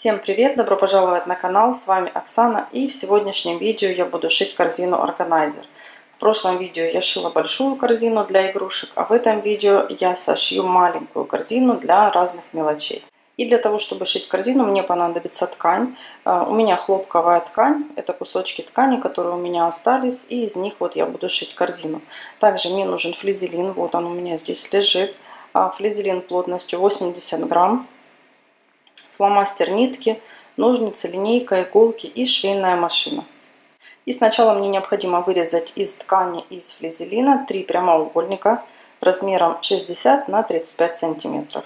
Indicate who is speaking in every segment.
Speaker 1: Всем привет! Добро пожаловать на канал, с вами Оксана и в сегодняшнем видео я буду шить корзину органайзер. В прошлом видео я шила большую корзину для игрушек, а в этом видео я сошью маленькую корзину для разных мелочей. И для того, чтобы шить корзину, мне понадобится ткань. А, у меня хлопковая ткань, это кусочки ткани, которые у меня остались, и из них вот я буду шить корзину. Также мне нужен флизелин, вот он у меня здесь лежит. А, флизелин плотностью 80 грамм фломастер нитки, ножницы, линейка, иголки и швейная машина. И сначала мне необходимо вырезать из ткани из флизелина три прямоугольника размером 60 на 35 сантиметров.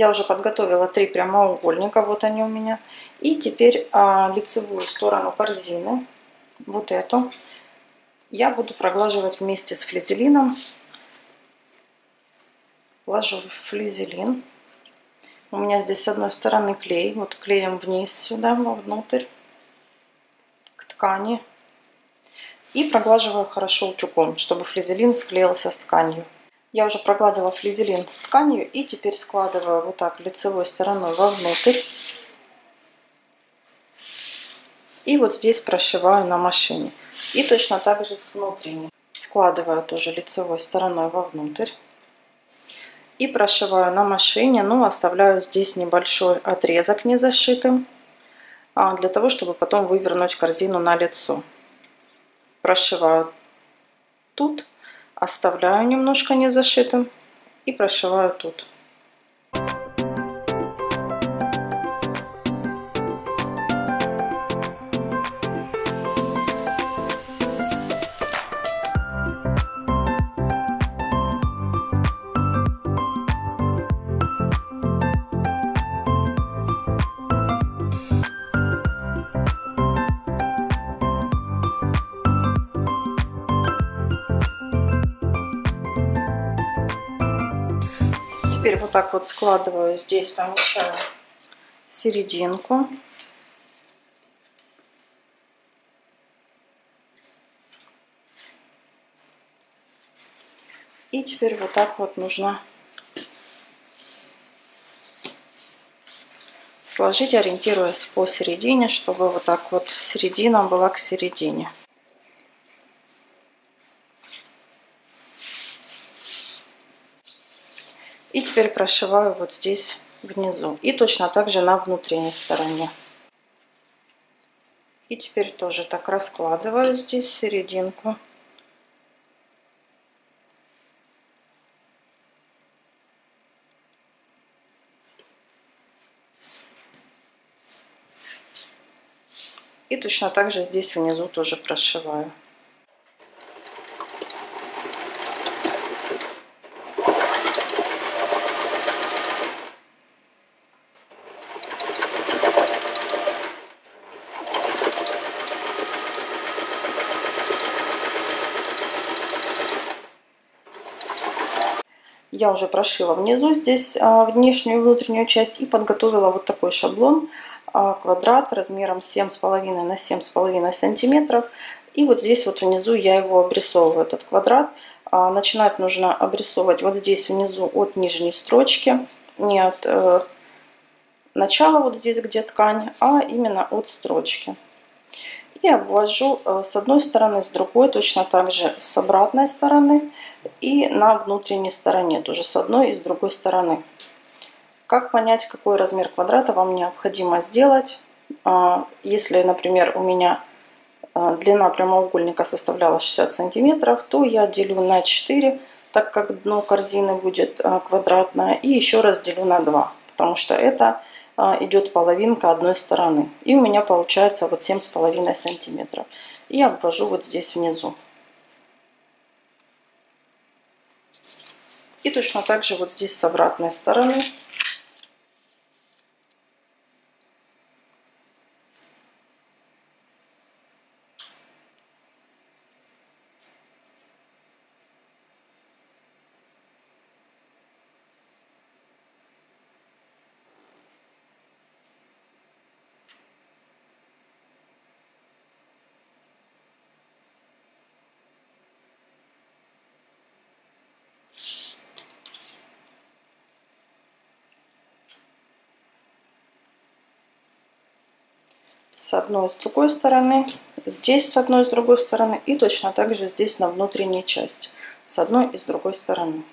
Speaker 1: Я уже подготовила три прямоугольника, вот они у меня. И теперь а, лицевую сторону корзины, вот эту, я буду проглаживать вместе с флизелином. Ложу флизелин. У меня здесь с одной стороны клей, вот клеем вниз сюда, вовнутрь, к ткани. И проглаживаю хорошо утюгом, чтобы флизелин склеился с тканью. Я уже прогладила флизелин с тканью и теперь складываю вот так лицевой стороной вовнутрь. И вот здесь прошиваю на машине. И точно так же с внутренней. Складываю тоже лицевой стороной вовнутрь. И прошиваю на машине, ну оставляю здесь небольшой отрезок незашитым. А, для того, чтобы потом вывернуть корзину на лицо. Прошиваю тут оставляю немножко не зашитым и прошиваю тут. Теперь вот так вот складываю, здесь помещаю серединку. И теперь вот так вот нужно сложить, ориентируясь по середине, чтобы вот так вот середина была к середине. И теперь прошиваю вот здесь внизу. И точно так же на внутренней стороне. И теперь тоже так раскладываю здесь серединку. И точно так же здесь внизу тоже прошиваю. Я уже прошила внизу здесь а, внешнюю и внутреннюю часть и подготовила вот такой шаблон а, квадрат размером 7,5 на 7,5 сантиметров. И вот здесь вот внизу я его обрисовываю этот квадрат. А, начинать нужно обрисовывать вот здесь внизу от нижней строчки не от э, начала вот здесь где ткань а именно от строчки. И обвожу э, с одной стороны, с другой, точно так же с обратной стороны и на внутренней стороне, тоже с одной и с другой стороны. Как понять, какой размер квадрата вам необходимо сделать? А, если, например, у меня э, длина прямоугольника составляла 60 сантиметров, то я делю на 4, так как дно корзины будет э, квадратное, и еще раз делю на 2, потому что это а, идет половинка одной стороны. И у меня получается вот семь с половиной сантиметров. И обвожу вот здесь внизу. И точно так же вот здесь с обратной стороны. С одной с другой стороны, здесь с одной с другой стороны и точно так же здесь на внутренней части, с одной и с другой стороны.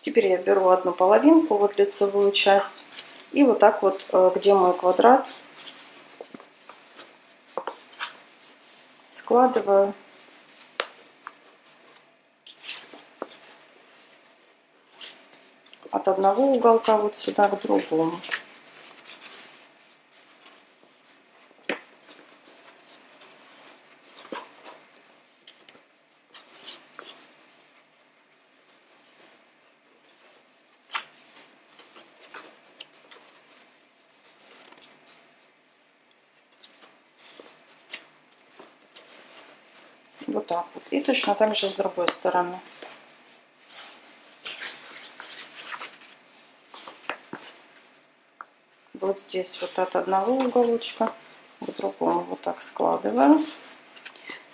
Speaker 1: Теперь я беру одну половинку, вот лицевую часть, и вот так вот, э, где мой квадрат, складываю от одного уголка вот сюда к другому. Вот так вот. И точно так же с другой стороны. Вот здесь вот от одного уголочка к другому вот так складываю.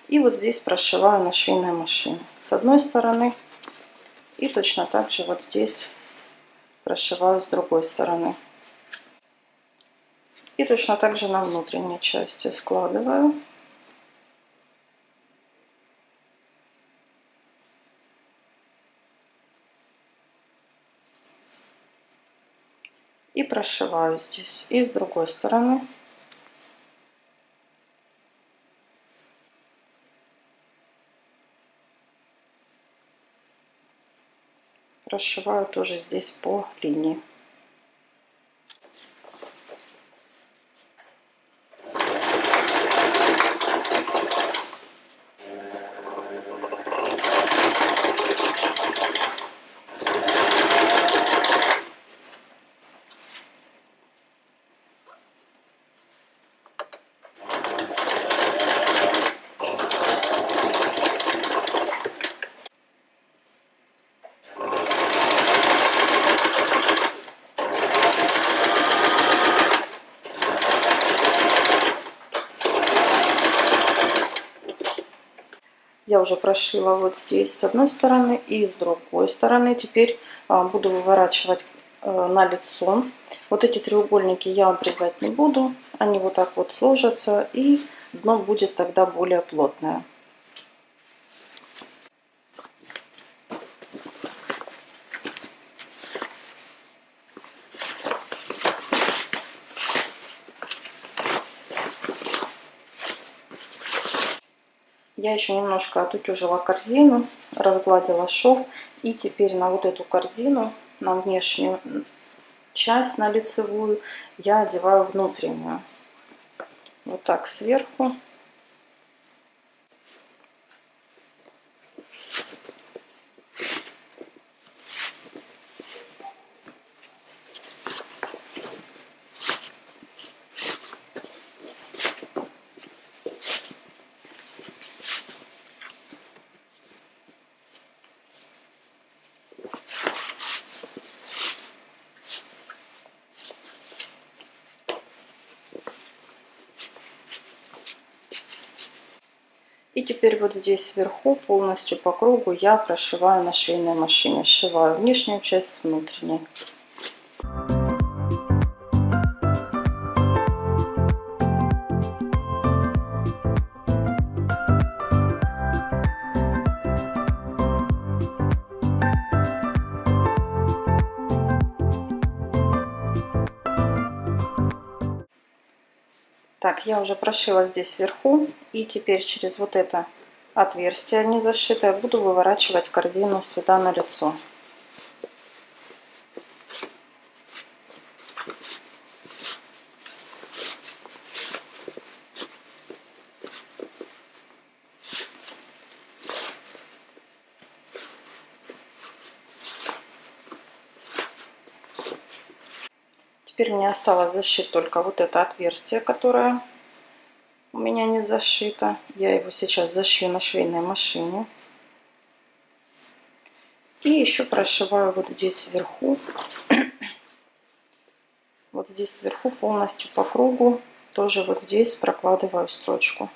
Speaker 1: И вот здесь прошиваю на швейной машине. С одной стороны. И точно так же вот здесь прошиваю с другой стороны. И точно так же на внутренней части складываю. И прошиваю здесь. И с другой стороны. Прошиваю тоже здесь по линии Я уже прошила вот здесь с одной стороны и с другой стороны. Теперь а, буду выворачивать э, на лицо. Вот эти треугольники я обрезать не буду. Они вот так вот сложатся и дно будет тогда более плотное. Я еще немножко отутюжила корзину, разгладила шов. И теперь на вот эту корзину, на внешнюю часть, на лицевую, я одеваю внутреннюю. Вот так сверху. И теперь вот здесь вверху полностью по кругу я прошиваю на швейной машине. Сшиваю внешнюю часть с внутренней. Так, я уже прошила здесь вверху. И теперь через вот это отверстие не зашитое буду выворачивать корзину сюда на лицо. Теперь мне осталось зашить только вот это отверстие, которое у меня не зашито. Я его сейчас зашью на швейной машине. И еще прошиваю вот здесь вверху. Вот здесь сверху полностью по кругу. Тоже вот здесь прокладываю строчку.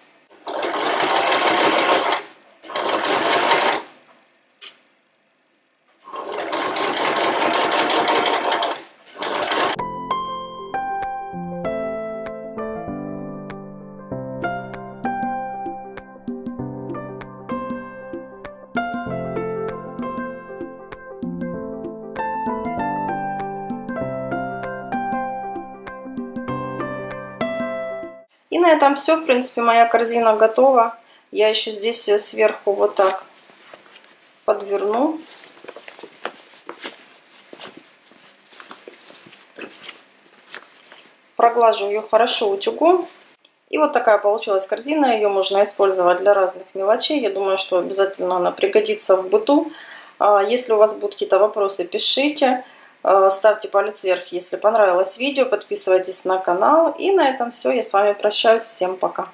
Speaker 1: На этом все. В принципе, моя корзина готова. Я еще здесь сверху вот так подверну. Проглажу ее хорошо утюгом. И вот такая получилась корзина. Ее можно использовать для разных мелочей. Я думаю, что обязательно она пригодится в быту. А, если у вас будут какие-то вопросы, пишите. А, ставьте палец вверх, если понравилось видео. Подписывайтесь на канал. И на этом все. Я с вами прощаюсь. Всем пока.